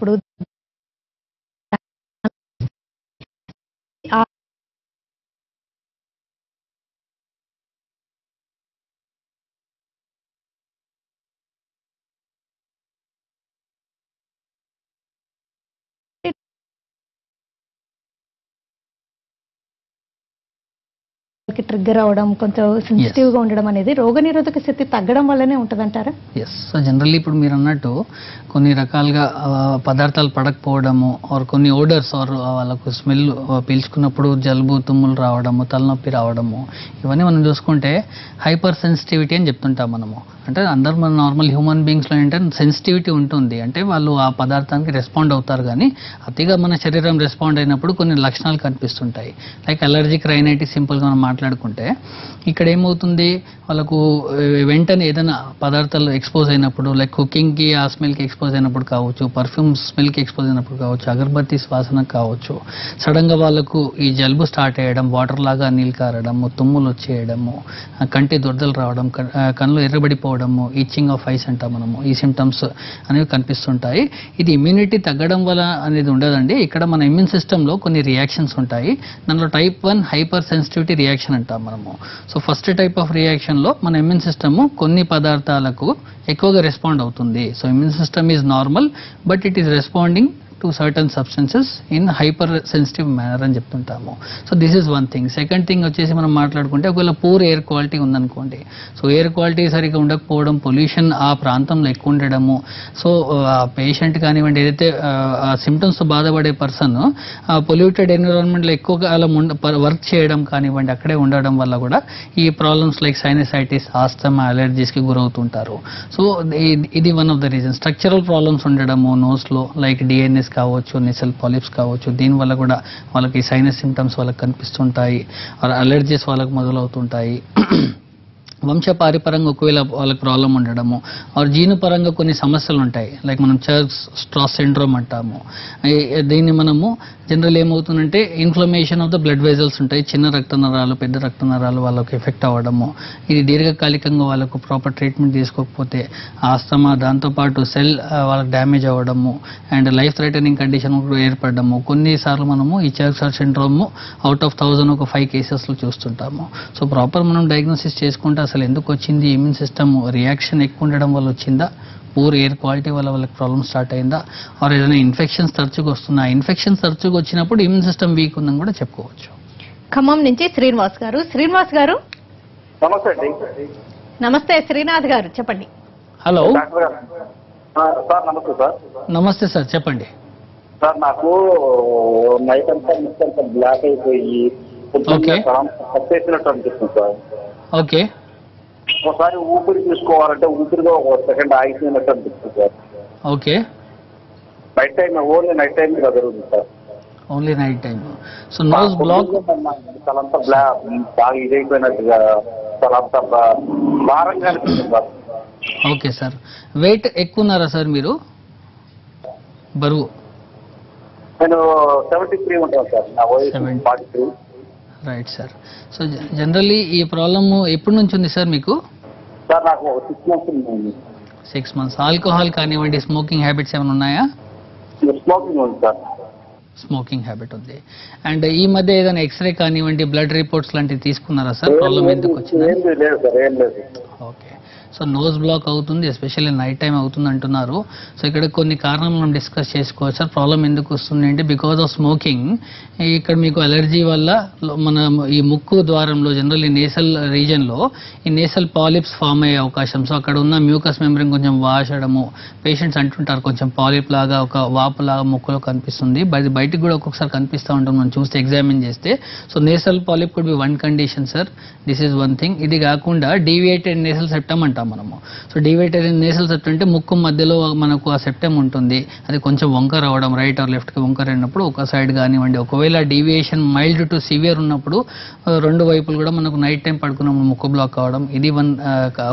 ఉన్నప్పుడు ట్రిగ్గర్ అవడం కొంచెం సెన్సిటివ్గా ఉండడం అనేది రోగనిరోధక శక్తి తగ్గడం వల్లనే ఉంటదంటారా? ఎస్ సో జనరల్లీ ఇప్పుడు మీరు అన్నట్టు కొన్ని రకాలుగా పదార్థాలు పడకపోవడము ఆర్ కొన్ని ఓడర్స్ ఆర్ వాళ్ళకు స్మెల్ పీల్చుకున్నప్పుడు జలుబు తుమ్ములు రావడము తలనొప్పి రావడము ఇవన్నీ మనం చూసుకుంటే హైపర్ సెన్సిటివిటీ అని చెప్తుంటాం మనము. అంటే అందరు మన నార్మల్ హ్యూమన్ బీయింగ్స్లో ఏంటంటే సెన్సిటివిటీ ఉంటుంది. అంటే వాళ్ళు ఆ పదార్థానికి రెస్పాండ్ అవుతారు కానీ అతిగా మన శరీరం రెస్పాండ్ అయినప్పుడు కొన్ని లక్షణాలు కనిపిస్తుంటాయి. లైక్ అలర్జిక్ రైనైటిస్ సింపుల్గా మనం మాట్లాడుకుంటే ఇక్కడ ఏమవుతుంది? వాళ్ళకు వెంటనే ఏదైనా పదార్థాలు ఎక్స్పోజ్ అయినప్పుడు లైక్ కుకింగ్కి ఆ స్మెల్కి ఎక్స్పోజ్ అయినప్పుడు కావచ్చు పర్ఫ్యూమ్ స్మెల్కి ఎక్స్పోజ్ అయినప్పుడు కావచ్చు అగరబత్తి శ్వాసన కావచ్చు సడన్గా వాళ్ళకు ఈ జలుబు స్టార్ట్ అయ్యడం వాటర్ లాగా నీళ్ళు కారడము తుమ్ములు వచ్చేయడము కంటి దొరదలు రావడం కళ్ళు ఎర్రబడిపో కళ్ళు ఈచింగ్ ఆఫ్ ఐస్ అంటాం మనము. ఈ సిమ్టమ్స్ అనేవి కనిపిస్తుంటాయి. ఇది ఇమ్యూనిటీ తగ్గడం వల్ల అనేది ఉండదండి. ఇక్కడ మన ఇమ్యూన్ సిస్టంలో కొన్ని రియాక్షన్స్ ఉంటాయి. దానిలో type one hyper sensitivity reaction అంటాం మనము. సో ఫస్ట్ టైప్ ఆఫ్ రియాక్షన్లో మన ఇమ్యూన్ సిస్టమ్ కొన్ని పదార్థాలకు ఎక్కువగా రెస్పాండ్ అవుతుంది. So immune system is normal but it is responding to certain substances in hyper sensitive manner అని చెప్తుంటాము. So this is one thing second thing వచ్చేసి మనం మాట్లాడుకుంటే ఒకవేళ పూర్ ఎయిర్ క్వాలిటీ ఉందనుకోండి. సో ఎయిర్ క్వాలిటీ సరిగ్గా ఉండకపోవడం పొల్యూషన్ ఆ ప్రాంతంలో ఎక్కువ ఉండడము. సో ఆ పేషెంట్ కానివ్వండి ఏదైతే ఆ సిమ్టమ్స్ బాధపడే పర్సన్ పొల్యూటెడ్ ఎన్విరాన్మెంట్లో ఎక్కువ కాలం వర్క్ చేయడం కానివ్వండి అక్కడే ఉండడం వల్ల కూడా ఈ ప్రాబ్లమ్స్ లైక్ సైనసైటిస్ ఆస్తమా అలర్జీస్కి గురవుతుంటారు. సో ఇది one of the reason structural problems ఉండడము నోస్లో లైక్ డిఎన్ఎస్ కావచ్చు నెసల్ పాలిప్స్ కావచ్చు దీనివల్ల కూడా వాళ్ళకి సైనస్ సిమ్టమ్స్ వాళ్ళకి కనిపిస్తుంటాయి. అలర్జీస్ వాళ్ళకి మొదలవుతుంటాయి. వంశపారిపరంగా ఒకవేళ వాళ్ళకి ప్రాబ్లం ఉండడము ఆర్ జీను పరంగా కొన్ని సమస్యలు ఉంటాయి లైక్ మనం చర్చ్ స్ట్రాస్ సిండ్రోమ్ అంటాము. దీన్ని మనము జనరల్ ఏమవుతుందంటే inflammation of the blood vessels ఉంటాయి. చిన్న రక్త నరాలు పెద్ద రక్త నరాలు వాళ్ళకి ఎఫెక్ట్ అవ్వడము. ఇది దీర్ఘకాలికంగా వాళ్ళకు ప్రాపర్ ట్రీట్మెంట్ తీసుకోకపోతే ఆస్తమా దాంతోపాటు సెల్ వాళ్ళకి డ్యామేజ్ అవ్వడము అండ్ లైఫ్ థ్రెటనింగ్ కండిషన్ కూడా ఏర్పడము. కొన్నిసార్లు మనము ఈ చర్క్సర్ సిండ్రోమ్ అవుట్ ఆఫ్ థౌజండ్ ఒక ఫైవ్ కేసెస్లో చూస్తుంటాము. సో ప్రాపర్ మనం డయాగ్నోసిస్ చేసుకుంటే అసలు ఎందుకు వచ్చింది? ఇమ్యూన్ సిస్టమ్ రియాక్షన్ ఎక్కువ ఉండడం వల్ల వచ్చిందా? పూర్ ఎయిర్ క్వాలిటీ వల్ల వాళ్ళకి ప్రాబ్లమ్ స్టార్ట్ అయిందా? ఆర్ ఏదైనా ఇన్ఫెక్షన్స్ తరచుగా వస్తున్నా ఇన్ఫెక్షన్స్ తరచుగా వచ్చినప్పుడు ఇమ్యూన్ సిస్టమ్ వీక్ ఉందని కూడా చెప్పుకోవచ్చు. ఖమ్మం నుంచి శ్రీనివాస్ గారు. శ్రీనివాస్ గారు? నమస్తే అండి. నమస్తే శ్రీనాథ్ గారు చెప్పండి. హలో సార్ నమస్తే సార్. నమస్తే సార్ చెప్పండి. సార్ నాకు నైట్ అంతా బ్లాక్ అయిపోయి సార్. ఓకే ఒకసారి ఊపిరి తీసుకోవాలంటే ఊపిరిగా ఒక సెకండ్ ఆగిపోయినట్టు అనిపిస్తుంది sir. Okay. Night time only night time కదా జరుగుతుంది sir. Only night time so nose block తలంతా బ్లాక్ బాగా ఇదైపోయినట్టుగా తలంతా భారంగా అనిపిస్తుంది సార్. Okay sir. వెయిట్ ఎక్కువ ఉన్నారా సార్ మీరు? బరువు? నేను సెవెంటీ త్రీ ఉంటాను సార్. నా వయసు 70. Forty three right sir so generally ఈ ప్రాబ్లమ్ ఎప్పటి నుంచి ఉంది సార్ మీకు? సార్ నాకు ఒక సిక్స్ మంత్స్ ఉంది సిక్స్ మంత్స్ ఆల్కహాల్ కానివ్వండి స్మోకింగ్ హ్యాబిట్స్ ఏమైనా ఉన్నాయా? స్మోకింగ్ ఉంది సార్. స్మోకింగ్ హ్యాబిట్ ఉంది. అండ్ ఈ మధ్య ఏదైనా ఎక్స్రే కానివ్వండి బ్లడ్ రిపోర్ట్స్ లాంటివి తీసుకున్నారా సార్ ప్రాబ్లం ఎందుకు వచ్చింది ఓకే సో నోస్ బ్లాక్ అవుతుంది ఎస్పెషల్లీ నైట్ టైం అవుతుంది అంటున్నారు. సో ఇక్కడ కొన్ని కారణాలు మనం డిస్కస్ చేసుకోవచ్చు. సార్ ప్రాబ్లం ఎందుకు వస్తుంది అంటే బికాస్ ఆఫ్ స్మోకింగ్. ఇక్కడ మీకు అలర్జీ వల్ల మన ఈ ముక్కు ద్వారంలో జనరల్ ఈ నేసల్ రీజన్లో ఈ నేసల్ పాలిప్స్ ఫామ్ అయ్యే అవకాశం. సో అక్కడ ఉన్న మ్యూకస్ మెంబ్రెన్ కొంచెం వాషడము. పేషెంట్స్ అంటుంటారు కొంచెం పాలిప్ లాగా ఒక వాపు లాగా ముక్కులో కనిపిస్తుంది. బయట బయటికి కూడా ఒక్కొక్కసారి కనిపిస్తూ ఉంటాం మనం చూస్తే ఎగ్జామిన్ చేస్తే. So nasal polyp could be one condition sir. This is one thing. ఇది కాకుండా డీవియేటెడ్ నేసల్ సెప్టమ్ అంటాం మనము. సో డీవియేటెడ్ నేసల్ సెప్టమ్ అంటే ముక్కు మధ్యలో మనకు ఆ సెప్టమ్ ఉంటుంది? అది కొంచెం వంకర అవడం రైట్ ఆర్ లెఫ్ట్కి వంకర అయినప్పుడు ఒక సైడ్ కానివ్వండి. ఒకవేళ డీవియేషన్ మైల్డ్ టు సివియర్ ఉన్నప్పుడు రెండు వైపులు కూడా మనకు నైట్ టైం పడుకున్నప్పుడు ముక్కు బ్లాక్ అవడం ఇది వన్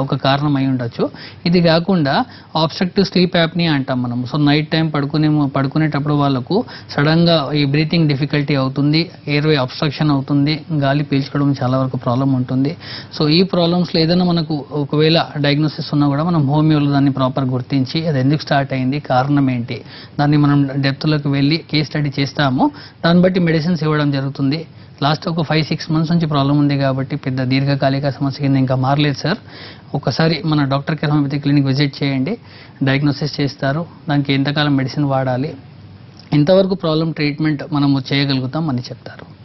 ఒక కారణం అయి ఉండొచ్చు. ఇది కాకుండా ఆబ్స్ట్రక్టివ్ స్లీప్ యాప్ని అంటాం మనం సో నైట్ టైం పడుకునే పడుకునేటప్పుడు వాళ్ళకు సడన్గా ఈ బ్రీతింగ్ డిఫికల్టీ అవుతుంది ఎయిర్వే అబ్స్ట్రక్షన్ అవుతుంది గాలి పీల్చుకోవడం చాలా వరకు ప్రాబ్లం ఉంటుంది. సో ఈ ప్రాబ్లమ్స్లో ఏదైనా మనకు ఒకవేళ డయాగ్నోసిస్ ఉన్నా కూడా మనం హోమియోలో దాన్ని ప్రాపర్ గుర్తించి అది ఎందుకు స్టార్ట్ అయింది కారణం ఏంటి దాన్ని మనం డెప్త్లోకి వెళ్ళి కేస్ స్టడీ చేస్తాము. దాన్ని బట్టి మెడిసిన్స్ ఇవ్వడం జరుగుతుంది. లాస్ట్ ఒక ఫైవ్ సిక్స్ మంత్స్ నుంచి ప్రాబ్లం ఉంది కాబట్టి పెద్ద దీర్ఘకాలిక సమస్య కింద ఇంకా మారలేదు సార్. ఒకసారి మన Doctor Care Homeopathy clinic visit చేయండి. డయాగ్నోసిస్ చేస్తారు. దానికి ఎంతకాలం మెడిసిన్ వాడాలి. ఎంతవరకు ప్రాబ్లం ట్రీట్మెంట్ మనము చేయగలుగుతాం అని చెప్తారు.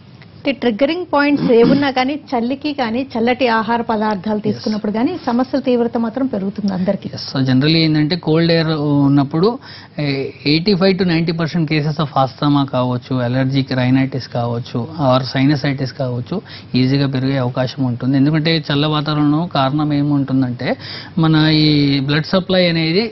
ట్రిగ్గరింగ్ పాయింట్స్ ఏమున్నా కానీ చల్లికి కానీ చల్లటి ఆహార పదార్థాలు తీసుకున్నప్పుడు కానీ సమస్యల తీవ్రత మాత్రం పెరుగుతుంది అందరికీ. సో జనరల్లీ ఏంటంటే కోల్డ్ ఎయిర్ ఉన్నప్పుడు eighty five to ninety percent cases of asthma కావచ్చు అలర్జిక్ రైనైటిస్ కావచ్చు ఆర్ సైనసైటిస్ కావచ్చు ఈజీగా పెరిగే అవకాశం ఉంటుంది. ఎందుకంటే చల్ల వాతావరణం కారణం ఏముంటుందంటే మన ఈ బ్లడ్ సప్లై అనేది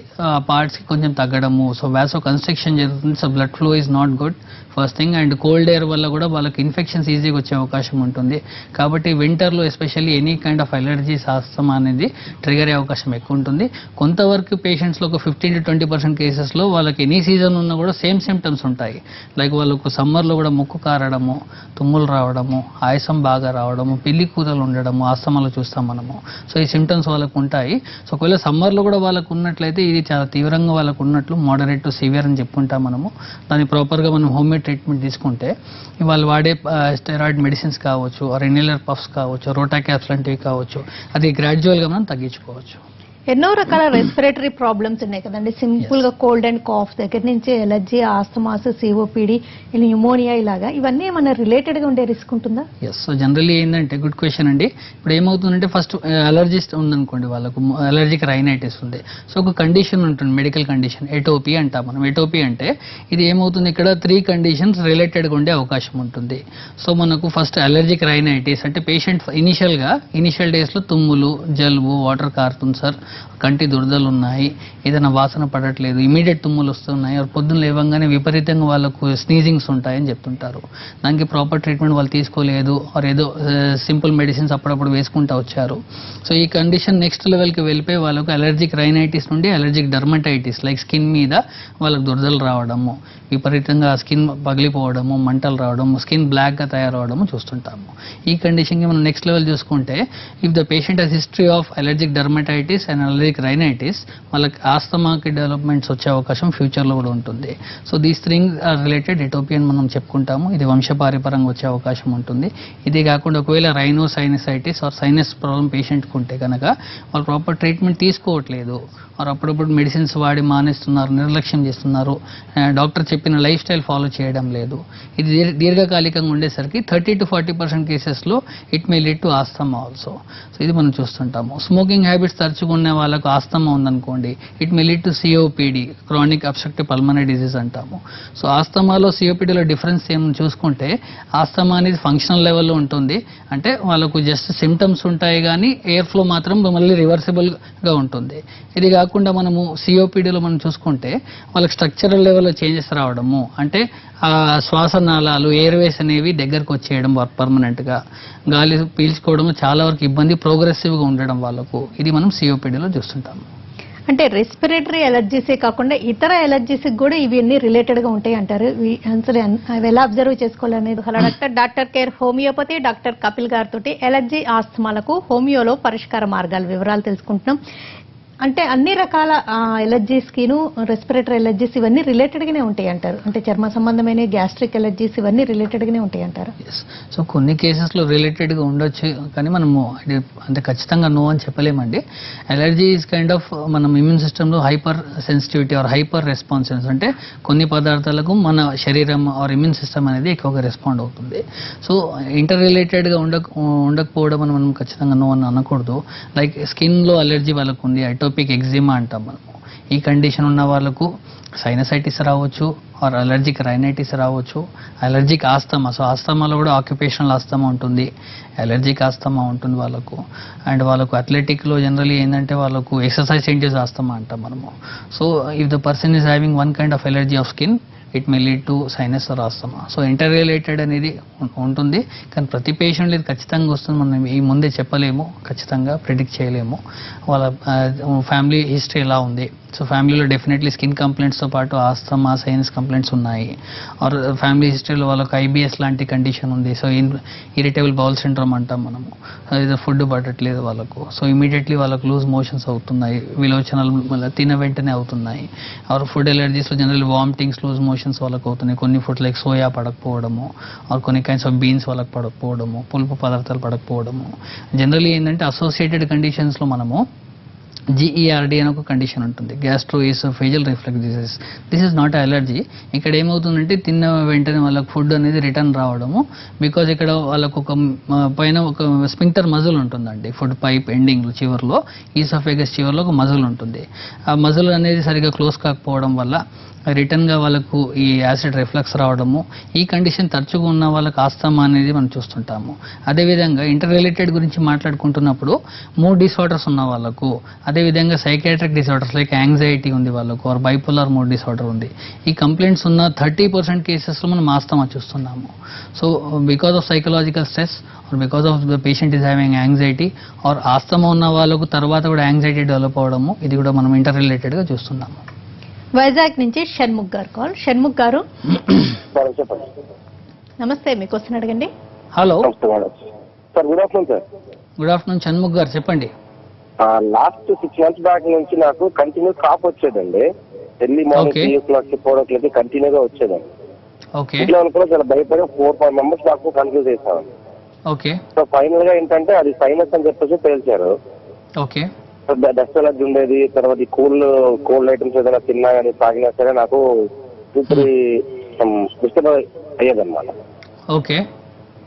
పార్ట్స్కి కొంచెం తగ్గడము. సో వ్యాసో కన్స్ట్రక్షన్ జరుగుతుంది. So blood flow is not good first thing and cold air వల్ల కూడా వాళ్ళకి ఇన్ఫెక్షన్స్ ఈజీగా వచ్చే అవకాశం ఉంటుంది. కాబట్టి వింటర్లో especially any kind of allergies asthma అనేది ట్రిగర్ అయ్యే అవకాశం ఎక్కువ ఉంటుంది. కొంతవరకు పేషెంట్స్లో ఒక ఫిఫ్టీన్ టు ట్వంటీ పర్సెంట్ కేసెస్లో వాళ్ళకి ఎనీ సీజన్ ఉన్నా కూడా సేమ్ సిమ్టమ్స్ ఉంటాయి. లైక్ వాళ్ళకు సమ్మర్లో కూడా ముక్కు కారడము తుమ్ములు రావడము ఆయాసం బాగా రావడము పిల్లి కూతలు ఉండడము ఆస్తమాలో చూస్తాం మనము. సో ఈ సిమ్టమ్స్ వాళ్ళకు ఉంటాయి. సో ఒకవేళ సమ్మర్లో కూడా వాళ్ళకు ఉన్నట్లయితే ఇది చాలా తీవ్రంగా వాళ్ళకు ఉన్నట్లు మోడరేట్ టు సివియర్ అని చెప్పుకుంటాం మనము. దాన్ని ప్రాపర్గా మనం హోమ్మేడ్ ట్రీట్మెంట్ తీసుకుంటే వాళ్ళు వాడే స్టెరాయిడ్ మెడిసిన్స్ కావచ్చు ఆర్ ఇన్హేలర్ పఫ్స్ కావచ్చు రోటా క్యాప్స్ లాంటివి కావచ్చు అది గ్రాడ్యువల్గా మనం తగ్గించుకోవచ్చు. ఎన్నో రకాల రెస్పిరేటరీ ప్రాబ్లమ్స్ ఉన్నాయి కదండి. సింపుల్గా కోల్డ్ అండ్ కాఫ్ దగ్గర నుంచి ఎలర్జీ ఆస్తమాస్ సిఓపిడి న్యూమోనియా ఇలాగా. ఇవన్నీ ఏమైనా రిలేటెడ్గా ఉండే రిస్క్ ఉంటుందా? ఎస్ సో జనరల్లీ ఏంటంటే గుడ్ క్వశ్చన్ అండి. ఇప్పుడు ఏమవుతుందంటే ఫస్ట్ అలర్జీస్ uh, ఉందనుకోండి వాళ్ళకు అలర్జిక్ రైనైటిస్ ఉంది. సో ఒక కండిషన్ ఉంటుంది మెడికల్ కండిషన్ ఎటోపీ అంటాం మనం. ఎటోపీ అంటే ఇది ఏమవుతుంది ఇక్కడ? త్రీ కండిషన్స్ రిలేటెడ్గా ఉండే అవకాశం ఉంటుంది. సో మనకు ఫస్ట్ అలర్జిక్ రైనైటిస్ అంటే పేషెంట్ ఇనిషియల్గా ఇనిషియల్ డేస్లో తుమ్ములు జలుబు వాటర్ కారుతుంది సార్ కంటి దురదలు ఉన్నాయి ఏదైనా వాసన పడట్లేదు ఇమీడియట్ తుమ్ములు వస్తున్నాయి పొద్దున్న లేవంగానే విపరీతంగా వాళ్ళకు స్నీజింగ్స్ ఉంటాయని చెప్తుంటారు. దానికి ప్రాపర్ ట్రీట్మెంట్ వాళ్ళు తీసుకోలేదు ఆర్ ఏదో సింపుల్ మెడిసిన్స్ అప్పుడప్పుడు వేసుకుంటూ వచ్చారు. సో ఈ కండిషన్ నెక్స్ట్ లెవెల్కి వెళ్ళిపోయి వాళ్ళకు అలర్జిక్ రైనైటిస్ నుండి అలర్జిక్ డర్మటైటిస్ లైక్ స్కిన్ మీద వాళ్ళకు దురదలు రావడము. విపరీతంగా స్కిన్ పగిలిపోవడము మంటలు రావడము స్కిన్ బ్లాక్గా తయారవడము చూస్తుంటాము. ఈ కండిషన్కి మనం నెక్స్ట్ లెవెల్ చూసుకుంటే if the patient has history of allergic dermatitis and allergic rhinitis వాళ్ళకి ఆస్తమాకి డెవలప్మెంట్స్ వచ్చే అవకాశం ఫ్యూచర్లో కూడా ఉంటుంది. So these things are related ఎటోపియన్ మనం చెప్పుకుంటాము. ఇది వంశపారిపరంగా వచ్చే అవకాశం ఉంటుంది. ఇది కాకుండా ఒకవేళ rhinosinusitis or sinus problem పేషెంట్కి ఉంటే కనుక వాళ్ళు ప్రాపర్ ట్రీట్మెంట్ తీసుకోవట్లేదు. వారు అప్పుడప్పుడు మెడిసిన్స్ వాడి మానేస్తున్నారు నిర్లక్ష్యం చేస్తున్నారు. డాక్టర్ చెప్పిన లైఫ్ స్టైల్ ఫాలో చేయడం లేదు. ఇది దీర్ఘకాలికంగా ఉండేసరికి థర్టీ టు ఫార్టీ పర్సెంట్ కేసెస్లో it may lead to asthma also. So ఇది మనం చూస్తుంటాము. స్మోకింగ్ హ్యాబిట్స్ తరచుకునే వాళ్ళకు ఆస్తమా ఉందనుకోండి it may lead to COPD chronic obstructive pulmonary disease అంటాము. సో ఆస్తమాలో సిఓపిడిలో డిఫరెన్స్ ఏమని చూసుకుంటే ఆస్తమా అనేది ఫంక్షనల్ లెవెల్లో ఉంటుంది. అంటే వాళ్ళకు జస్ట్ సిమ్టమ్స్ ఉంటాయి కానీ ఎయిర్ ఫ్లో మాత్రం మళ్ళీ రివర్సిబుల్గా ఉంటుంది. ఇది కాకుండా మనము సిఓపిడిలో మనం చూసుకుంటే వాళ్ళకి స్ట్రక్చరల్ లెవెల్లో చేంజెస్ రావడము. అంటే ఆ శ్వాసనాళాలు ఎయిర్వేస్ అనేవి దగ్గరకు వచ్చేయడం పర్మనెంట్గా గాలి పీల్చుకోవడం చాలా వరకు ఇబ్బంది ప్రోగ్రెసివ్గా ఉండడం వాళ్ళకు. ఇది మనం సిఓపిడిలో చూస్తుంటాము అంటే రెస్పిరేటరీ ఎలర్జీసే కాకుండా ఇతర ఎలర్జీస్ కూడా ఇవన్నీ రిలేటెడ్గా ఉంటాయి అంటారు. అవి ఎలా అబ్జర్వ్ చేసుకోవాలనేది hello doctor. Doctor Care Homeopathy doctor Kapil గారితో ఎలర్జీ ఆస్తమాలకు హోమియోలో పరిష్కార మార్గాలు వివరాలు తెలుసుకుంటున్నాం. అంటే అన్ని రకాల ఎలర్జీస్ కిను రెస్పిరేటరీ ఎలర్జీస్ ఇవన్నీ రిలేటెడ్ గానే ఉంటాయి అంటారు అంటే చర్మ సంబంధమైన గ్యాస్ట్రిక్ ఎలర్జీస్ ఇవన్నీ రిలేటెడ్ గానే ఉంటాయి అంటారు సో కొన్ని కేసెస్లో రిలేటెడ్గా ఉండొచ్చు కానీ మనము అంటే ఖచ్చితంగా నో అని చెప్పలేమండి. ఎలర్జీ ఈజ్ కైండ్ ఆఫ్ మనం ఇమ్యూన్ సిస్టంలో hypersensitivity or hyperresponsiveness అంటే కొన్ని పదార్థాలకు మన శరీరం ఆర్ ఇమ్యూన్ సిస్టమ్ అనేది ఎక్కువగా రెస్పాండ్ అవుతుంది. సో ఇంటర్ రిలేటెడ్గా ఉండక ఉండకపోవడం మనం ఖచ్చితంగా నో అని అనకూడదు. లైక్ స్కిన్లో అలర్జీ వాళ్ళకు ఉంది ఐటోపిక్ ఎగ్జిమా అంటాం మనము ఈ కండిషన్ ఉన్న వాళ్ళకు సైనసైటిస్ రావచ్చు ఆర్ అలర్జిక్ రైనైటిస్ రావచ్చు. అలర్జిక్ ఆస్తమా సో ఆస్తమాలో కూడా ఆక్యుపేషనల్ ఆస్తమా ఉంటుంది అలర్జిక్ ఆస్తమా ఉంటుంది వాళ్ళకు. అండ్ వాళ్ళకు అథ్లెటిక్లో జనరలీ ఏంటంటే వాళ్ళకు ఎక్సర్సైజ్ ఇండ్యూస్ ఆస్తమా అంటాం మనము. So if the person is having one kind of allergy of skin it may lead to sinus or asthma so interrelated అనేది ఉంటుంది. కానీ ప్రతి పేషెంట్ ఇది ఖచ్చితంగా వస్తుంది. మనం ఈ ముందే చెప్పలేము. ఖచ్చితంగా ప్రిడిక్ట్ చేయలేము. వాళ్ళ ఫ్యామిలీ హిస్టరీ ఎలా ఉంది? సో ఫ్యామిలీలో డెఫినెట్లీ స్కిన్ కంప్లైంట్స్తో పాటు ఆస్తమా సైనస్ కంప్లైంట్స్ ఉన్నాయి. ఆర్ ఫ్యామిలీ హిస్టరీలో వాళ్ళకి ఐబిఎస్ లాంటి కండిషన్ ఉంది. So in irritable bowel syndrome అంటాం మనము. ఏదో ఫుడ్ పడట్లేదు వాళ్ళకు. సో ఇమీడియట్లీ వాళ్ళకు లూజ్ మోషన్స్ అవుతున్నాయి. విలోచనలు మళ్ళీ తిన వెంటనే అవుతున్నాయి. ఆర్ ఫుడ్ ఎలర్జీస్లో జనరల్ వామిటింగ్స్ లూజ్ మోషన్స్ వాళ్ళకు అవుతున్నాయి. కొన్ని ఫుడ్ లైక్ సోయా పడకపోవడము. ఆర్ కొన్ని కైండ్స్ ఆఫ్ బీన్స్ వాళ్ళకి పడకపోవడము. పులుపు పదార్థాలు పడకపోవడము. జనరల్లీ ఏంటంటే అసోసియేటెడ్ కండిషన్స్లో మనము జిఈఆర్డి అని ఒక కండిషన్ ఉంటుంది. Gastro oesophageal reflux disease this is not allergy ఇక్కడ ఏమవుతుందంటే తిన్న వెంటనే వాళ్ళకి ఫుడ్ అనేది రిటర్న్ రావడము. బికాజ్ ఇక్కడ వాళ్ళకు ఒక పైన ఒక స్పింక్టర్ మజిల్ ఉంటుందండి. ఫుడ్ పైప్ ఎండింగ్ చివరిలో ఈసోఫేగస్ చివరిలో ఒక మజిల్ ఉంటుంది. ఆ మజిల్ అనేది సరిగా క్లోజ్ కాకపోవడం వల్ల రిటర్న్గా వాళ్ళకు ఈ యాసిడ్ రిఫ్లక్స్ రావడము ఈ కండిషన్ తరచుగా ఉన్న వాళ్ళకు ఆస్తమా అనేది మనం చూస్తుంటాము. అదేవిధంగా ఇంటర్ రిలేటెడ్ గురించి మాట్లాడుకుంటున్నప్పుడు మూడ్ డిసార్డర్స్ ఉన్న వాళ్ళకు అదేవిధంగా సైకాట్రిక్ డిసార్డర్స్ లైక్ యాంగ్జైటీ ఉంది వాళ్ళకు ఆర్ బైపోలార్ మూడ్ డిసార్డర్ ఉంది. ఈ కంప్లైంట్స్ ఉన్న థర్టీ పర్సెంట్ కేసెస్లో మనం ఆస్తమా చూస్తున్నాము. So because of psychological stress or because of the patient is having anxiety or asthma ఉన్న వాళ్ళకు తర్వాత కూడా యాంగ్జైటీ డెవలప్ అవడము ఇది కూడా మనం ఇంటర్ రిలేటెడ్గా చూస్తున్నాము. వైజాగ్ నుంచి షణ్ముఖ్ గారు కాల్. షణ్ముఖ్ గారు సార్ చెప్పండి. నమస్తే మీ క్వశ్చన్ అడగండి. Hello. Sir good afternoon sir. Good afternoon Shanmukh గారు చెప్పండి. లాస్ట్ సిక్స్ మంత్స్ బ్యాక్ నుంచి నాకు continue cough వచ్చేదండి. Early morning. Three o'clock four o'clock కంటిన్యూగా వచ్చేదండి. ఓకే ఇంట్లో వాళ్ళు కూడా చాలా భయపడి ఫోర్ ఫైవ్ మెంబర్స్ నాకు కన్ఫ్యూజ్ చేశాను ఓకే సో ఫైనల్గా ఏంటంటే అది సైనస్ అని చెప్పేసి తేల్చారు ఓకే డస్ట్ అలర్జీ ఉండేది తర్వాత కూల్ కోల్డ్ ఐటమ్స్ ఏదైనా తిన్నా కానీ తాగినా సరే నాకు ఊపిరి డిస్టర్బ్ అయ్యేదన్నమాట. ఓకే.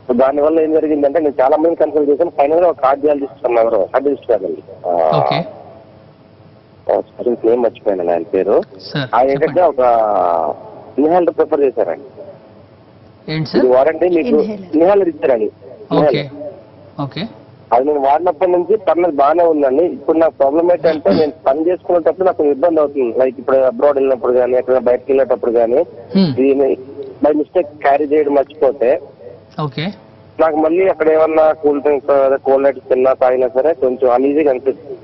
సో దానివల్ల ఏం జరిగిందంటే నేను చాలా మంది కన్సల్ట్ చేశాను. ఫైనల్గా ఒక కార్డియాలజిస్ట్ అన్నారు కార్డియాలజిస్ట్ కాదండి. ఓకే. నేమ్ మర్చిపోయాను ఆయన పేరు. సార్ ఆయన ఏంటంటే ఒక ఇన్హాలర్ ప్రిఫర్ చేశారండి. ఏంటి ఇది సార్ వారంటీ మీకు. ఇన్హాలర్. ఇచ్చారండి. ఓకే. అది నేను వాడినప్పటి నుంచి పర్లేదు బాగానే ఉందండి. ఇప్పుడు నాకు ప్రాబ్లం ఏంటంటే నేను పని చేసుకునేటప్పుడు నాకు ఇబ్బంది అవుతుంది. లైక్ ఇప్పుడు అబ్రాడ్ వెళ్ళినప్పుడు కానీ ఎక్కడ బయటకు వెళ్ళేటప్పుడు కానీ. దీన్ని బై మిస్టేక్ క్యారీ చేయడం మర్చిపోతే ఓకే. నాకు మళ్ళీ అక్కడ ఏమన్నా కూల్ డ్రింక్స్ కోల్డ్ ఐటమ్స్ తిన్నా తాగినా సరే కొంచెం అన్ఈజీగా అనిపిస్తుంది.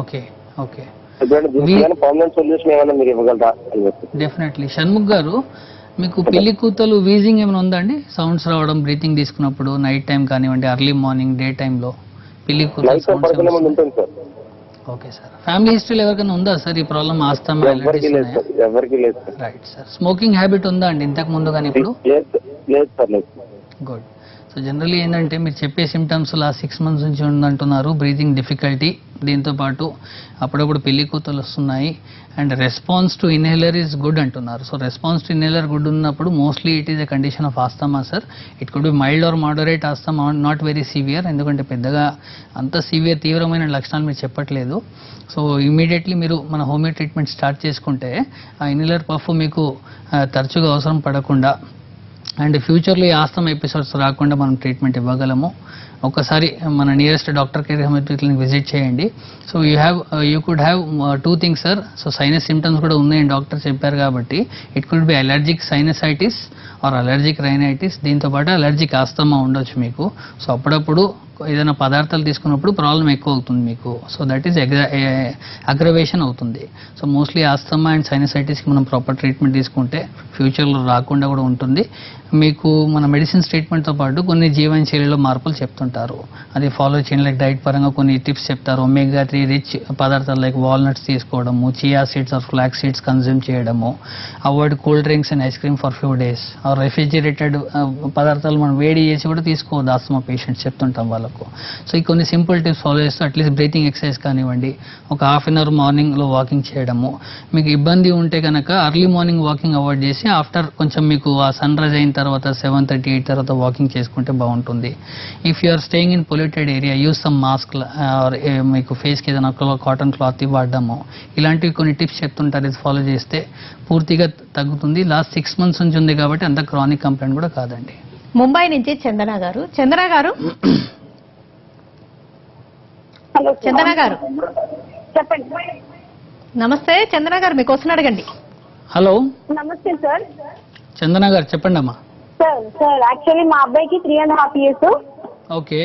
Okay okay. పర్మనెంట్ సొల్యూషన్ ఏమైనా మీరు ఇవ్వగలరా డెఫినెట్లీ షణ్ముఖ్ గారు మీకు పిల్లి కూతలు వీజింగ్ ఏమైనా ఉందండి సౌండ్స్ రావడం బ్రీతింగ్ తీసుకున్నప్పుడు నైట్ టైం కానివ్వండి ఎర్లీ మార్నింగ్ డే టైంలో పిల్లి కూతలు సౌండ్స్ ఓకే సార్. ఫ్యామిలీ హిస్టరీలో ఎవరికైనా ఉందా సార్ ఈ problem? Asthma right sir. Smoking habit ఉందా అండి? ఇంతకు ముందు కానీ ఇప్పుడు? గుడ్ సో జనరల్లీ ఏంటంటే మీరు చెప్పే సిమ్టమ్స్ లాస్ట్ సిక్స్ మంత్స్ నుంచి ఉందంటున్నారు. బ్రీతింగ్ డిఫికల్టీ దీంతో పాటు అప్పుడప్పుడు పెళ్ళి కూతలు వస్తున్నాయి. And response to inhaler is good అంటున్నారు. So response to inhaler good ఉన్నప్పుడు mostly it is a condition of asthma sir it could be mild or moderate asthma not very severe ఎందుకంటే పెద్దగా అంత సివియర్ తీవ్రమైన లక్షణాలు మీరు చెప్పట్లేదు. సో ఇమీడియట్లీ మీరు మన హోమియో ట్రీట్మెంట్ స్టార్ట్ చేసుకుంటే ఆ ఇన్హేలర్ పఫ్ మీకు తరచుగా అవసరం పడకుండా అండ్ ఫ్యూచర్లో ఈ ఆస్తమా ఎపిసోడ్స్ రాకుండా మనం ట్రీట్మెంట్ ఇవ్వగలము. ఒకసారి మన నియరెస్ట్ డాక్టర్ కేర్ హోమియోపతిని విజిట్ చేయండి. So you have you could have two things sir so sinus symptoms కూడా ఉన్నాయని డాక్టర్ చెప్పారు కాబట్టి it could be allergic sinusitis or allergic rhinitis దీంతో పాటు అలర్జిక్ ఆస్తమా ఉండొచ్చు మీకు. సో అప్పుడప్పుడు ఏదైనా పదార్థాలు తీసుకున్నప్పుడు ప్రాబ్లం ఎక్కువ అవుతుంది మీకు సో దట్ ఈస్ అగ్రవేషన్ అవుతుంది. సో మోస్ట్లీ ఆస్తమా అండ్ సైనసైటిస్కి మనం ప్రాపర్ ట్రీట్మెంట్ తీసుకుంటే ఫ్యూచర్లో రాకుండా కూడా ఉంటుంది. మీకు మన మెడిసిన్స్ ట్రీట్మెంట్తో పాటు కొన్ని జీవనశైలిలో మార్పులు చెప్తుంటారు. అది ఫాలో చేయండి లైక్ డైట్ పరంగా కొన్ని టిప్స్ చెప్తారు. ఒమేగా త్రీ రిచ్ పదార్థాలు లైక్ వాల్నట్స్ తీసుకోవడము chia seeds or flax seeds consume చేయడము avoid cool drinks and ice cream for few days or refrigerated పదార్థాలు మనం వేడి చేసి కూడా తీసుకోవద్దు ఆస్తమా పేషెంట్స్ చెప్తుంటాం వాళ్ళకు. సో ఈ కొన్ని సింపుల్ టిప్స్ ఫాలో చేస్తూ అట్లీస్ట్ బ్రీతింగ్ ఎక్సర్సైజ్ కానివ్వండి. ఒక హాఫ్ అన్ అవర్ మార్నింగ్లో వాకింగ్ చేయడము. మీకు ఇబ్బంది ఉంటే కనుక అర్లీ మార్నింగ్ వాకింగ్ అవాయిడ్ చేసి ఆఫ్టర్ కొంచెం మీకు ఆ సన్ రైజ్ అయిన తర్వాత సెవెన్ థర్టీ ఎయిట్ తర్వాత వాకింగ్ చేసుకుంటే బాగుంటుంది. If you are staying in polluted area use some mask or మీకు ఫేస్కి ఏదైనా కాటన్ క్లాత్ వాడడము. ఇలాంటివి కొన్ని టిప్స్ చెప్తుంటారు ఇది ఫాలో చేస్తే పూర్తిగా తగ్గుతుంది. లాస్ట్ సిక్స్ మంత్స్ నుంచి ఉంది కాబట్టి అంత క్రానిక్ కంప్లైంట్ కూడా కాదండి. ముంబై నుంచి చందన గారు. చందన గారు హలో చందన గారు. చెప్పండి. నమస్తే చందన గారు మీ క్వశ్చన్ అడగండి. హలో. నమస్తే సార్. చందన గారు చెప్పండి అమ్మా. సార్ సార్ యాక్చువల్లీ మా అబ్బాయికి three and half years okay.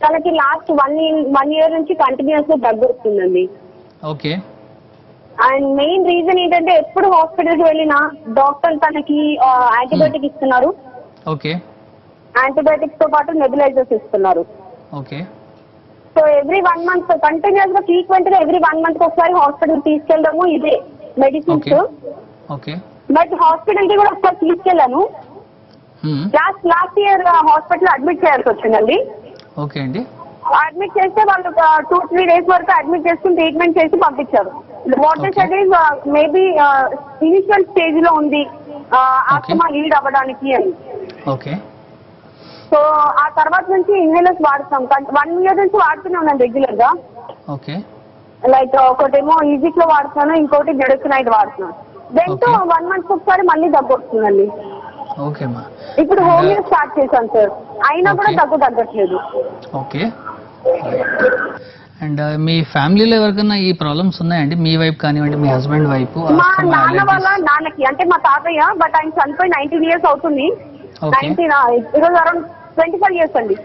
తనకి లాస్ట్ వన్ వన్ ఇయర్ నుంచి కంటిన్యూస్గా దగ్గు వస్తుందండి ఓకే. అండ్ మెయిన్ రీజన్ ఏంటంటే ఎప్పుడు హాస్పిటల్కి వెళ్ళినా డాక్టర్ తనకి యాంటీబయాటిక్ ఇస్తున్నారు. ఓకే. యాంటీబయాటిక్స్తో పాటు నెబులైజర్స్ ఇస్తున్నారు. Okay. So every one month కంటిన్యూస్గా ఫ్రీక్వెంట్గా ఎవ్రీ వన్ మంత్ ఒకసారి హాస్పిటల్ తీసుకెళ్ళడము ఇదే మెడిసిన్స్ ఓకే బట్ హాస్పిటల్కి కూడా ఒకసారి తీసుకెళ్ళాను. Last last year hospital admit చేయాల్సి వచ్చిందండి. ఓకే అండి. అడ్మిట్ చేస్తే వాళ్ళు టూ త్రీ డేస్ వరకు అడ్మిట్ చేసుకుని ట్రీట్మెంట్ చేసి పంపించారు. What Okay. Is is maybe initial స్టేజ్లో ఉంది ఆస్తమా లీడ్ అవ్వడానికి అని. ఓకే సో ఆ తర్వాత నుంచి ఇన్హేలర్స్ వాడుతాం. వన్ ఇయర్ నుంచి వాడుతూనే ఉన్నాను రెగ్యులర్గా. ఓకే. లైక్ ఒకటేమో ఈజిక్లో వాడుతున్నాను ఇంకోటి జెడక్సినైడ్ వాడుతున్నాను. Then to. వన్ మంత్ ఒకసారి మళ్ళీ దగ్గు వస్తుందండి. ఓకే అమ్మా ఇప్పుడు హోమియో స్టార్ట్ చేశాను సార్ అయినా కూడా. దగ్గు తగ్గట్లేదు. ఓకే. అండ్ మీ ఫ్యామిలీలో ఎవరికైనా ఈ ప్రాబ్లమ్స్ ఉన్నాయండి? మీ వైపు కానివ్వండి మీ హస్బెండ్ వైపు మా నాన్న? వాళ్ళ నాన్నకి అంటే మా తాతయ్య బట్ ఆయన చనిపోయి నైన్టీన్ ఇయర్స్ అవుతుంది. నైన్టీన్ ఈరోజు అరౌండ్ ట్వంటీ ఫైవ్ ఇయర్స్ అండి.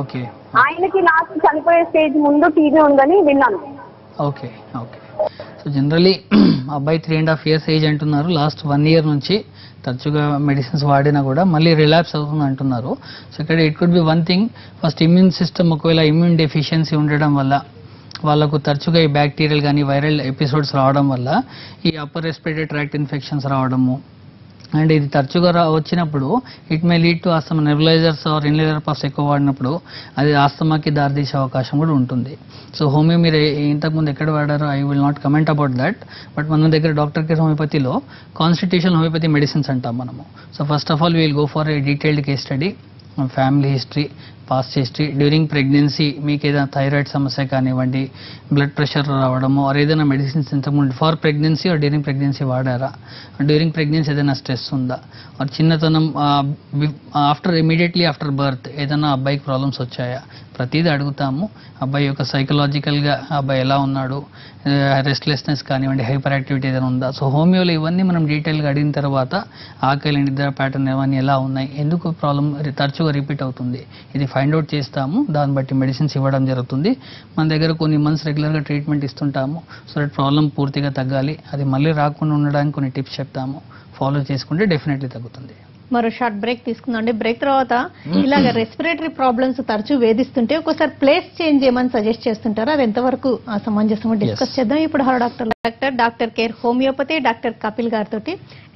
ఓకే. ఆయనకి లాస్ట్ చనిపోయే స్టేజ్ ముందు టీబీ ఉందని విన్నాను. Okay okay. సో జనరలీ అబ్బాయి three and half years age అంటున్నారు. లాస్ట్ వన్ ఇయర్ నుంచి తరచుగా మెడిసిన్స్ వాడినా కూడా మళ్ళీ రిలాప్స్ అవుతుంది అంటున్నారు. సో ఇక్కడ it could be one thing first immune system ఒకవేళ ఇమ్యూన్ డెఫిషియన్సీ ఉండడం వల్ల వాళ్ళకు తరచుగా ఈ బ్యాక్టీరియల్ కానీ వైరల్ ఎపిసోడ్స్ రావడం వల్ల ఈ అప్పర్ రెస్పిరేటరీ ట్రాక్ట్ ఇన్ఫెక్షన్స్ రావడము అండ్ ఇది తరచుగా వచ్చినప్పుడు it may lead to asthma nebulisers or inhaler puffs ఎక్కువ వాడినప్పుడు అది ఆస్తమాకి దారితీసే అవకాశం కూడా ఉంటుంది. సో హోమియో మీరు ఇంతకుముందు ఎక్కడ వాడారో I will not comment about that but మన దగ్గర డాక్టర్ కేర్ హోమియోపతిలో కాన్స్టిట్యూషన్ హోమియోపతి మెడిసిన్స్ అంటాం మనము. So first of all will go for a detailed case study family history pass చేసి డ్యూరింగ్ ప్రెగ్నెన్సీ మీకు ఏదైనా థైరాయిడ్ సమస్య కానివ్వండి బ్లడ్ ప్రెషర్ రావడము ఆర్ ఏదైనా మెడిసిన్స్ ఇంతకుముందు for pregnancy or during pregnancy వాడారా? During pregnancy ఏదైనా స్ట్రెస్ ఉందా? ఆర్ చిన్నతనం ఆఫ్టర్ ఇమీడియట్లీ ఆఫ్టర్ బర్త్ ఏదైనా అబ్బాయికి ప్రాబ్లమ్స్ వచ్చాయా? ప్రతిదీ అడుగుతాము. అబ్బాయి యొక్క సైకలాజికల్గా అబ్బాయి ఎలా ఉన్నాడు రెస్ట్లెస్నెస్ కానివ్వండి హైపర్ యాక్టివిటీ ఏదైనా ఉందా? సో హోమియోలో ఇవన్నీ మనం డీటెయిల్గా అడిగిన తర్వాత ఆకలి నిద్ర ప్యాటర్న్ ఇవన్నీ ఎలా ఉన్నాయి? ఎందుకు ప్రాబ్లం తరచుగా రిపీట్ అవుతుంది? ఇది ఫైండ్ అవుట్ చేస్తాము. దాన్ని బట్టి మెడిసిన్స్ ఇవ్వడం జరుగుతుంది. మన దగ్గర కొన్ని మంత్స్ రెగ్యులర్గా ట్రీట్మెంట్ ఇస్తుంటాము. సో దట్ ప్రాబ్లం పూర్తిగా తగ్గాలి. అది మళ్ళీ రాకుండా ఉండడానికి కొన్ని టిప్స్ చెప్తాము. ఫాలో చేసుకుంటే డెఫినెట్లీ తగ్గుతుంది. మరో షార్ట్ బ్రేక్ తీసుకుందాం అండి బ్రేక్ తర్వాత ఇలాగ రెస్పిరేటరీ ప్రాబ్లమ్స్ తరచూ వేధిస్తుంటే ఒక్కోసారి ప్లేస్ చేంజ్ చేయమని సజెస్ట్ చేస్తుంటారు? అది ఎంతవరకు ఆ, సమంజసమో డిస్కస్. చేద్దాం. ఇప్పుడు hello doctor. Doctor Doctor Care Homeopathy doctor Kapil గారితో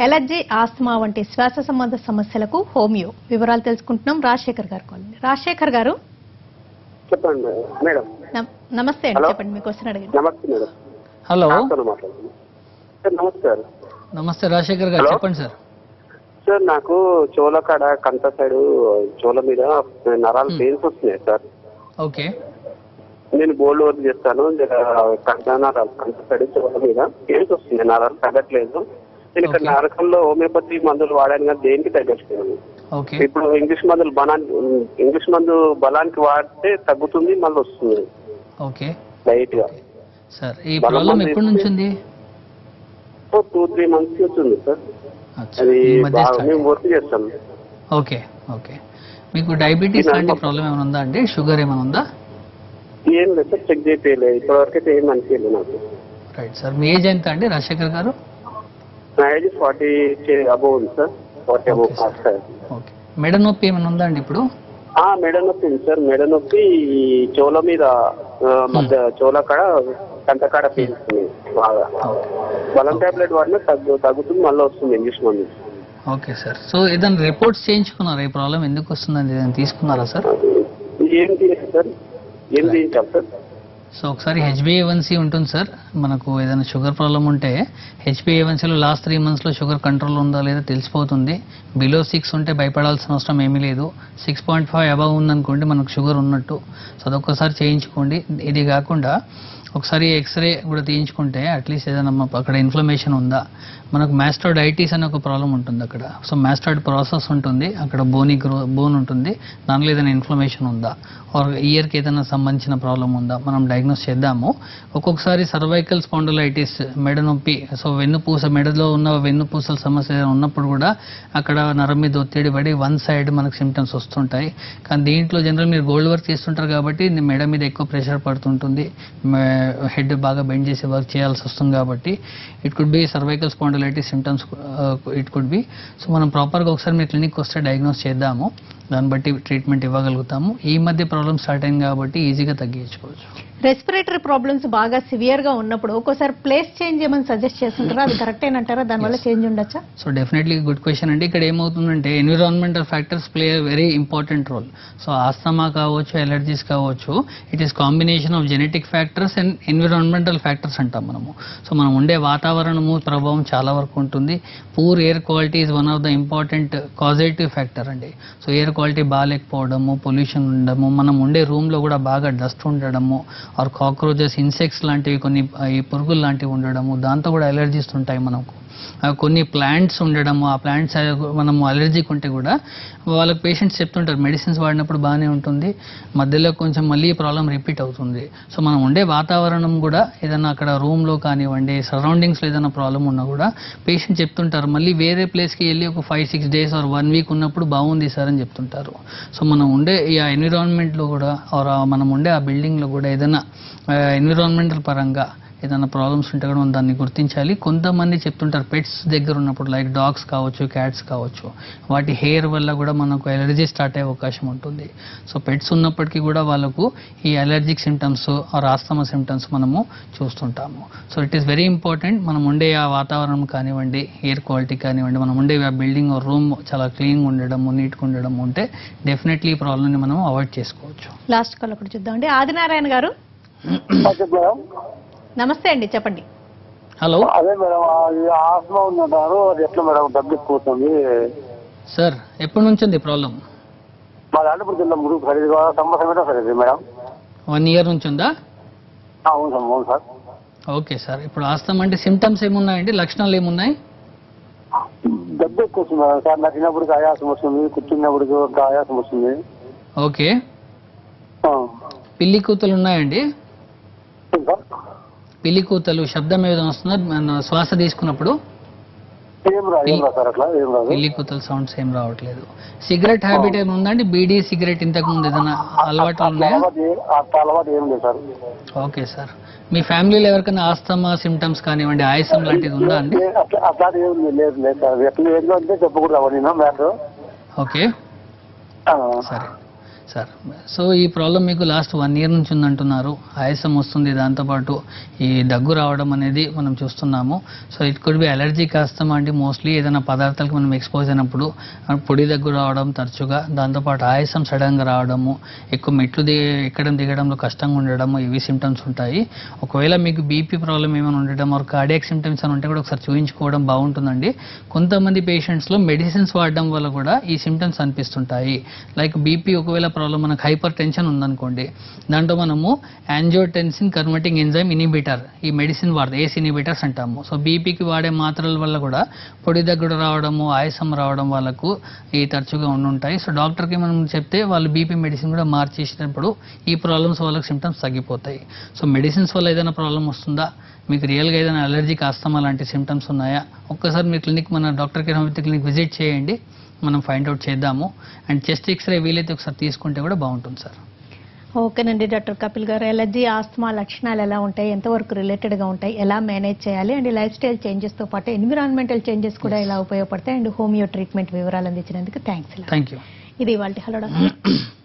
ఎలర్జీ ఆస్తమా వంటి శ్వాస సంబంధ సమస్యలకు హోమియో వివరాలు తెలుసుకుంటున్నాం. రాజశేఖర్ గారు రాజశేఖర్ గారు? చెప్పండి మేడం. నమస్తే అండి. చెప్పండి మీ క్వశ్చన్ అడిగింది నమస్తే మేడం. హలో. నాతో మాట్లాడుతున్నాను. సార్ నమస్కారం నమస్తే రాజశేఖర్ గారు. చెప్పండి సార్. సార్ నాకు చోల కాడ కంట సైడ్ చోల మీద నరాలు. పెయిన్స్ వస్తున్నాయి సార్. ఓకే. నేను బోల్డ్ వర్క్ చేస్తాను కంట నరాలు కంట సైడ్ చోల మీద పెయిన్స్ వస్తున్నాయి నరాలు తగ్గట్లేదు. నేను ఇక్కడ. నరకంలో హోమియోపతి మందులు వాడాను కానీ దేనికి తగ్గట్లేదు. ఇప్పుడు ఇంగ్లీష్ మందులు బలానికి ఇంగ్లీష్ మందు బలానికి వాడితే తగ్గుతుంది మళ్ళీ వస్తుంది. ఓకే. లైట్గా సార్ ఈ బలం ప్రాబ్లం. ఎప్పటి నుంచి ఉంది? టూ త్రీ మంత్స్ అవుతుంది సార్. అది మేము వర్క్ ఓకే ఓకే. మీకు డయాబెటీస్ లాంటి. ప్రాబ్లం ఏమైనా ఉందా అండి? షుగర్ ఏమైనా ఉందా? ఏం లేదు సార్ చెక్ చేయలేదు ఇప్పటివరకు అయితే ఏం అనిపించలేదు నాకు. రైట్ సార్ మీ ఏజ్ ఎంత అండి? రాజశేఖర్ గారు? నా ఏజ్ ఫార్టీ అబౌవ్ ఉంది sir. Forty above. Sir. Okay. మెడ నొప్పి ఏమైనా ఉందా అండి ఇప్పుడు? మెడ నొప్పి ఉంది సార్. మెడ నొప్పి చెవుల మీద మధ్య చెవుల కాడ కంట కాడ పీలుస్తుంది బాగా. బలం టాబ్లెట్ వాడినా తగ్గు తగ్గుతుంది మళ్ళీ వస్తుంది ఇంగ్లీష్ మందు. Okay sir. సో ఏదైనా రిపోర్ట్స్ చేయించుకున్నారా? ఈ ప్రాబ్లం ఎందుకు వస్తుందని ఏదైనా తీసుకున్నారా సార్? ఏం చేయాలి సార్. ఏం చేయించాలి సార్? సో ఒకసారి హెచ్బిఏవన్సీ ఉంటుంది సార్. మనకు ఏదైనా షుగర్ ప్రాబ్లం ఉంటే హెచ్బిఏవన్సీలో లాస్ట్ త్రీ మంత్స్లో షుగర్ కంట్రోల్ ఉందా లేదా తెలిసిపోతుంది. బిలో సిక్స్ ఉంటే భయపడాల్సిన అవసరం ఏమీ లేదు. సిక్స్ పాయింట్ ఫైవ్ అబవ్ ఉందనుకోండి మనకు షుగర్ ఉన్నట్టు. సో అదొక్కసారి చేయించుకోండి. ఇది కాకుండా ఒకసారి ఎక్స్రే కూడా తీయించుకుంటే అట్లీస్ట్ ఏదైనా అక్కడ ఇన్ఫ్లమేషన్ ఉందా. మనకు మాస్టోడైటిస్ అనే ఒక ప్రాబ్లం ఉంటుంది అక్కడ. సో మాస్టాయిడ్ ప్రాసెస్ ఉంటుంది. అక్కడ బోని గ్రో బోన్ ఉంటుంది. దానిలో ఏదైనా ఇన్ఫ్లమేషన్ ఉందా? ఆర్ ఇయర్కి ఏదైనా సంబంధించిన ప్రాబ్లం ఉందా? మనం డయాగ్నోస్ డయాగ్నోస్ చేద్దాము. ఒక్కొక్కసారి సర్వైకల్ స్పాండలైటిస్ మెడ నొప్పి సో వెన్నుపూస మెడలో ఉన్న వెన్నుపూసల సమస్య ఉన్నప్పుడు కూడా అక్కడ నరం మీద ఒత్తిడి పడి వన్ సైడ్ మనకు సిమ్టమ్స్ వస్తుంటాయి. కానీ దీంట్లో జనరల్ మీరు గోల్డ్ వర్క్ చేస్తుంటారు కాబట్టి మెడ మీద ఎక్కువ ప్రెషర్ పడుతుంటుంది. హెడ్ బాగా బెండ్ చేసి వర్క్ చేయాల్సి వస్తుంది కాబట్టి it could be cervical spondylitis symptoms it could be so మనం ప్రాపర్గా ఒకసారి మీ క్లినిక్ వస్తే డయాగ్నోస్ చేద్దాము. దాన్ని బట్టి ట్రీట్మెంట్ ఇవ్వగలుగుతాము. ఈ మధ్య ప్రాబ్లమ్ స్టార్ట్ అయింది కాబట్టి ఈజీగా తగ్గించుకోవచ్చు. రెస్పిరేటరీ ప్రాబ్లమ్స్ బాగా సివియర్గా ఉన్నప్పుడు ఒక్కోసారి ప్లేస్ చేంజ్ ఏమని సజెస్ట్ చేస్తుంటారా? అది కరెక్ట్ అంటారా దానివల్ల చేంజ్ ఉండొచ్చా? సో డెఫినెట్లీ గుడ్ క్వశ్చన్ అండి. ఇక్కడ ఏమవుతుందంటే environmental factors play very important role so asthma కావచ్చు ఎలర్జీస్ కావచ్చు it is combination of genetic factors and environmental factors అంటాం మనము. సో మనం ఉండే వాతావరణము ప్రభావం చాలా వరకు ఉంటుంది. Poor air quality is one of the important causative factor అండి. సో ఎయిర్ క్వాలిటీ బాగాలేకపోవడము పొల్యూషన్ ఉండడము మనం ఉండే రూమ్లో కూడా బాగా డస్ట్ ఉండడము ఆర్ కాక్రోచెస్ ఇన్సెక్ట్స్ లాంటివి కొన్ని ఈ పురుగులు లాంటివి ఉండడము దాంతో కూడా అలర్జీస్ ఉంటాయి మనకు. కొన్ని ప్లాంట్స్ ఉండడము ఆ ప్లాంట్స్ మనము అలర్జీకి ఉంటే కూడా వాళ్ళకి పేషెంట్స్ చెప్తుంటారు మెడిసిన్స్ వాడినప్పుడు బాగానే ఉంటుంది మధ్యలో కొంచెం మళ్ళీ ప్రాబ్లం రిపీట్ అవుతుంది. సో మనం ఉండే వాతావరణం కూడా ఏదైనా అక్కడ రూమ్లో కానివ్వండి సరౌండింగ్స్లో ఏదైనా ప్రాబ్లం ఉన్నా కూడా పేషెంట్ చెప్తుంటారు. మళ్ళీ వేరే ప్లేస్కి వెళ్ళి ఒక five six days or one week ఉన్నప్పుడు బాగుంది సార్ అని చెప్తుంటారు. సో మనం ఉండే ఈ ఎన్విరాన్మెంట్లో కూడా ఆర్ మనం ఉండే ఆ బిల్డింగ్లో కూడా ఏదైనా ఎన్విరాన్మెంటల్ పరంగా ఏదైనా ప్రాబ్లమ్స్ ఉంటే కూడా మనం దాన్ని గుర్తించాలి. కొంతమంది చెప్తుంటారు పెట్స్ దగ్గర ఉన్నప్పుడు లైక్ డాగ్స్ కావచ్చు క్యాట్స్ కావచ్చు వాటి హెయిర్ వల్ల కూడా మనకు ఎలర్జీ స్టార్ట్ అయ్యే అవకాశం ఉంటుంది. సో పెట్స్ ఉన్నప్పటికీ కూడా వాళ్ళకు ఈ allergic symptoms or asthma symptoms మనము చూస్తుంటాము. So it is very important మనం ఉండే ఆ వాతావరణం కానివ్వండి ఎయిర్ క్వాలిటీ కానివ్వండి మనం ఉండే ఆ బిల్డింగ్ రూమ్ చాలా క్లీన్గా ఉండడము నీట్గా ఉండడం ఉంటే డెఫినెట్లీ ఈ ప్రాబ్లమ్ని మనం అవాయిడ్ చేసుకోవచ్చు. లాస్ట్ కాల్ ఒకటి చూద్దామండి. ఆదినారాయణ గారు. నమస్తే అండి చెప్పండి. హలో. అదే మేడం ఆస్మా ఉందంటారు అది ఎట్లా మేడం డబ్బు ఎక్కువతుంది సార్ ఎప్పటి నుంచి ఉంది ప్రాబ్లం? మా దాంట్లో కింద ముడుగు ఖరీదు సంవత్సరం ఖరీదు మేడం. వన్ ఇయర్ నుంచి ఉందా? అవును సార్ అవును సార్. ఓకే సార్ ఇప్పుడు ఆస్తమా అంటే సిమ్టమ్స్ ఏమున్నాయండి? లక్షణాలు ఏమున్నాయి? డబ్బు ఎక్కువ వస్తుంది మేడం సార్ నాకు తిన్నప్పుడు ఆయాసం వస్తుంది కూర్చున్నప్పుడు ఆయాసం వస్తుంది. ఓకే. ఆ. పిల్లి కూతలు ఉన్నాయండి? సార్? పిల్లి కూతలు శబ్దం ఏదైనా వస్తుందా శ్వాస తీసుకున్నప్పుడు పిల్లి కూతల సౌండ్స్ ఏం రావట్లేదు. సిగరెట్ హ్యాబిట్ ఏమైనా ఉందండి? బీడీ సిగరెట్ ఇంతకు ముందు ఏదైనా ఉన్నాయా? అలవాటు సార్. Okay sir. మీ ఫ్యామిలీలో ఎవరికైనా ఆస్తమా సిమ్టమ్స్ కానివ్వండి ఆయాసం లాంటిది ఉందా అండి? ఓకే. సరే. సార్ సో ఈ ప్రాబ్లం మీకు లాస్ట్ వన్ ఇయర్ నుంచి ఉందంటున్నారు. ఆయాసం వస్తుంది దాంతోపాటు ఈ దగ్గు రావడం అనేది మనం చూస్తున్నాము. So it could be allergy కాస్తాం అంటే మోస్ట్లీ ఏదైనా పదార్థాలకు మనం ఎక్స్పోజ్ అయినప్పుడు పొడి దగ్గు రావడం తరచుగా దాంతోపాటు ఆయాసం సడన్గా రావడము ఎక్కువ మెట్లు దిగ ఎక్కడం దిగడంలో కష్టంగా ఉండడము ఇవి సిమ్టమ్స్ ఉంటాయి. ఒకవేళ మీకు బీపీ ప్రాబ్లం ఏమైనా ఉండడం ఆర్ కార్డియాక్ సిమ్టమ్స్ అని ఉంటే కూడా ఒకసారి చూపించుకోవడం బాగుంటుందండి. కొంతమంది పేషెంట్స్లో మెడిసిన్స్ వాడడం వల్ల కూడా ఈ సిమ్టమ్స్ అనిపిస్తుంటాయి. లైక్ బీపీ ఒకవేళ ప్రాబ్లం మనకు హైపర్ టెన్షన్ ఉందనుకోండి దాంట్లో మనము యాంజియోటెన్సిన్ కన్వర్టింగ్ ఎంజైమ్ ఇనిబిటర్ ఈ మెడిసిన్ వాడదు ఏస్ ఇనిబిటర్స్ అంటాము. సో బీపీకి వాడే మాత్రల వల్ల కూడా పొడి దగ్గర రావడము ఆయాసం రావడం వాళ్ళకు ఈ తరచుగా ఉండుంటాయి. సో డాక్టర్కి మనం చెప్తే వాళ్ళు బీపీ మెడిసిన్ కూడా మార్చేసినప్పుడు ఈ ప్రాబ్లమ్స్ వాళ్ళకి సిమ్టమ్స్ తగ్గిపోతాయి. సో మెడిసిన్స్ వల్ల ఏదైనా ప్రాబ్లం వస్తుందా? మీకు రియల్గా ఏదైనా అలర్జీ ఆస్తమా లాంటి సిమ్టమ్స్ ఉన్నాయా? ఒక్కసారి మీ క్లినిక్ మన డాక్టర్ కేర్ క్లినిక్ విజిట్ చేయండి. మనం ఫైండ్ అవుట్ చేద్దాము. అండ్ చెస్ట్ ఎక్స్రే వీలైతే ఒకసారి తీసుకుంటే కూడా బాగుంటుంది సార్ ఓకేనండి డాక్టర్ కపిల్ గారు. ఎలర్జీ ఆస్తమా లక్షణాలు ఎలా ఉంటాయి? ఎంతవరకు రిలేటెడ్గా ఉంటాయి? ఎలా మేనేజ్ చేయాలి? అండ్ లైఫ్ స్టైల్ చేంజెస్తో పాటు ఎన్విరాన్మెంటల్ చేంజెస్ కూడా ఎలా ఉపయోగపడతాయి? అండ్ హోమియో ట్రీట్మెంట్ వివరాలు అందించినందుకు థ్యాంక్స్ థ్యాంక్ యూ ఇది వాళ్ళ హలో డాక్టర్.